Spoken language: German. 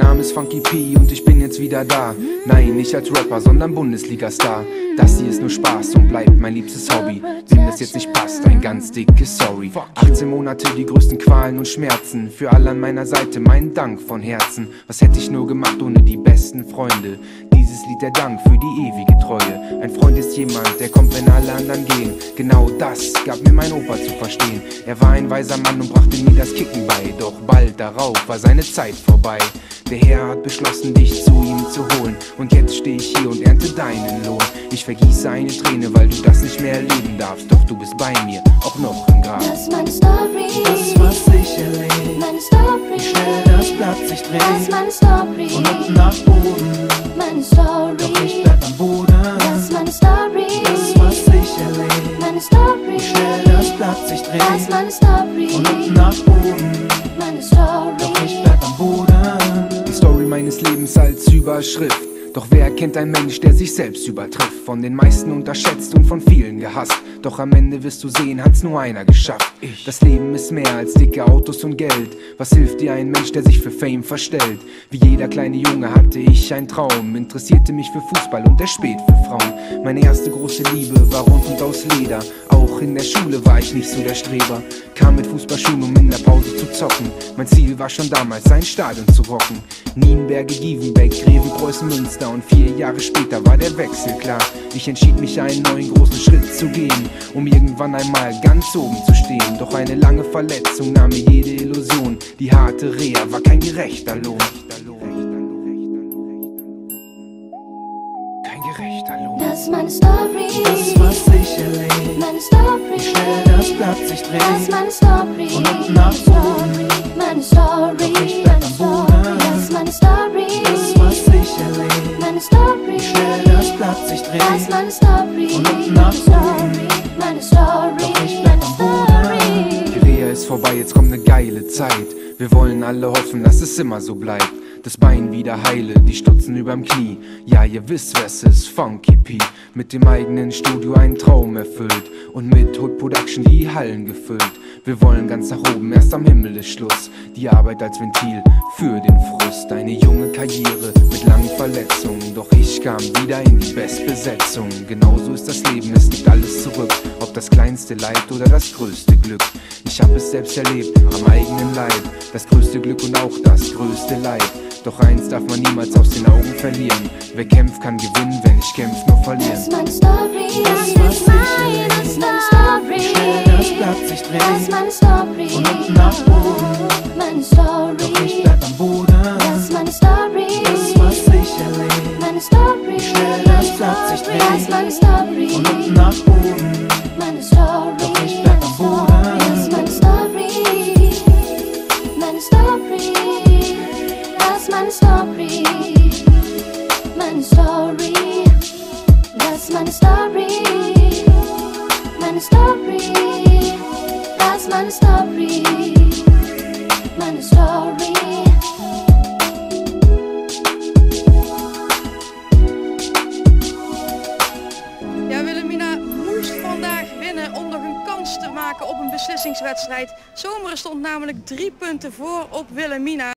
Name ist Funky P und ich bin jetzt wieder da. Nein, nicht als Rapper, sondern Bundesliga-Star. Das hier ist nur Spaß und bleibt mein liebstes Hobby. Wem das jetzt nicht passt, ein ganz dickes Sorry. 18 Monate, die größten Qualen und Schmerzen. Für alle an meiner Seite meinen Dank von Herzen. Was hätte ich nur gemacht ohne die besten Freunde? Dieses Lied der Dank für die ewige Treue. Ein Freund ist jemand, der kommt, wenn alle anderen gehen. Genau das gab mir mein Opa zu verstehen. Er war ein weiser Mann und brachte mir das Kicken bei. Doch bald darauf war seine Zeit vorbei. Der Herr hat beschlossen, dich zu ihm zu holen. Und jetzt steh ich hier und ernte deinen Lohn. Ich vergieße eine Träne, weil du das nicht mehr erleben darfst. Doch du bist bei mir, auch noch im Grab. Das ist meine Story. Das, was ich erlebe. Meine Story. Wie schnell das Blatt sich Das ist dreht. meine Story. Von unten nach oben. Meine Story. Doch ich bleib am Boden. Das ist meine Story. Das, was ich erlebe. Meine Story. Wie schnell das Blatt sich Das ist dreht. meine Story. Von unten Überschrift. Doch wer erkennt ein Mensch, der sich selbst übertrifft? Von den meisten unterschätzt und von vielen gehasst. Doch am Ende wirst du sehen, hat's nur einer geschafft. Ich. Das Leben ist mehr als dicke Autos und Geld. Was hilft dir ein Mensch, der sich für Fame verstellt? Wie jeder kleine Junge hatte ich einen Traum. Interessierte mich für Fußball und der spät für Frauen. Meine erste große Liebe war rund und aus Leder. Auch in der Schule war ich nicht so der Streber. Kam mit Fußballschuhen, um in der Pause zu zocken. Mein Ziel war schon damals, ein Stadion zu rocken. Nienberge, Gievenbeck, Greven, Preußen, Münster. Und vier Jahre später war der Wechsel klar. Ich entschied mich, einen neuen großen Schritt zu gehen, um irgendwann einmal ganz oben zu stehen. Doch eine lange Verletzung nahm mir jede Illusion. Die harte Reha war kein gerechter Lohn. Kein gerechter Lohn. Das ist meine Story. Das, was ich erlebe. Meine Story. Wie schnell das Blatt sich Das ist dreht. meine Story. Unten nach oben. Das ist meine Story. Nach Story. Meine Story. Meine Story. Die Reha ist vorbei, jetzt kommt ne geile Zeit. Wir wollen alle hoffen, dass es immer so bleibt. Das Bein wieder heile, die Stutzen überm Knie. Ja, ihr wisst, was ist Funky P. Mit dem eigenen Studio einen Traum erfüllt. Und mit Hood Production die Hallen gefüllt. Wir wollen ganz nach oben, erst am Himmel ist Schluss. Die Arbeit als Ventil für den Frust. Eine junge Karriere mit langen Verletzungen. Doch ich kam wieder in die Bestbesetzung. Genauso ist das Leben, es gibt alles zurück. Ob das kleinste Leid oder das größte Glück. Ich hab es selbst erlebt, am eigenen Leib. Das größte Glück und auch das größte Leid. Doch eins darf man niemals aus den Augen verlieren. Wer kämpft, kann gewinnen, wenn ich kämpf, nur Das verlieren. ist meine Story. Das, ist was ich meine erlebe. Story. Schnell das Blatt sich Das ist meine Story. Von unten nach oben. Meine Story. Doch ich bleib am Boden. Das ist meine Story. Das, was ich erlebe. Meine Story. Schnell das Blatt sich dreht. Das ist meine Story. Von unten nach oben. Meine Story. Story. Das ist meine Story. Meine Story. Das ist meine Story. Meine Story. Das ist meine Story. Meine Story. Ja, Willemina moest vandaag winnen om nog een te maken op een beslissingswedstrijd. Zomeren stond namelijk drie punten voor op Willemina.